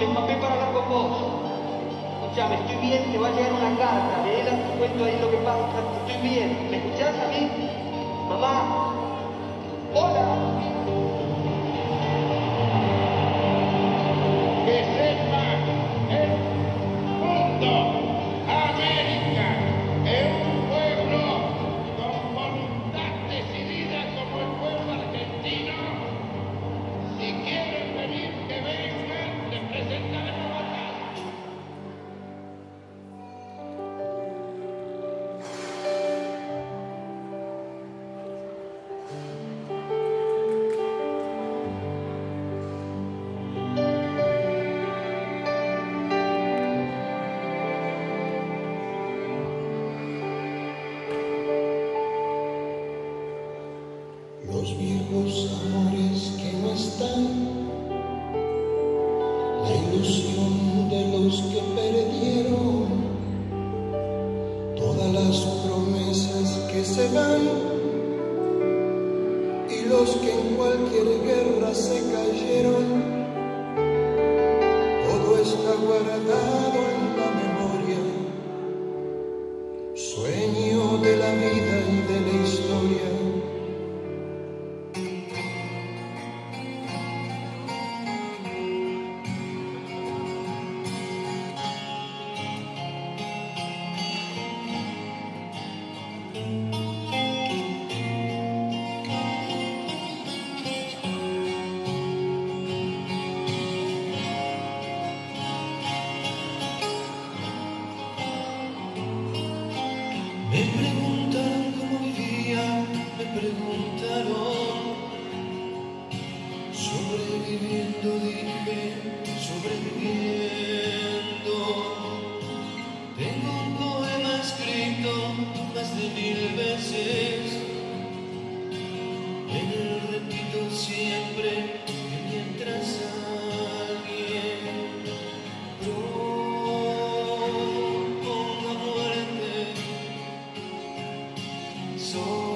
me empapé para hablar con vos. Escuchame, estoy bien, te va a llegar una carta, leela tu cuento ahí lo que pasa, estoy bien. ¿Me escuchás a mí? Mamá, hola. ilusión de los que perdieron todas las promesas que se dan y los que en cualquier guerra se cayeron. Todo está guardado en la memoria, sueño de la vida y de la historia. soul.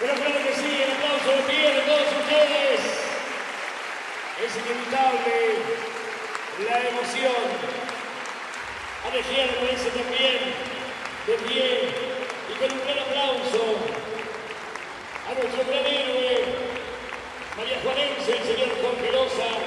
Pero claro que sí, el aplauso bien a todos ustedes. Es inevitable la emoción. Alejía parece también de pie y con un gran aplauso a nuestro gran héroe, María Juanense, el señor Jorge Rosa.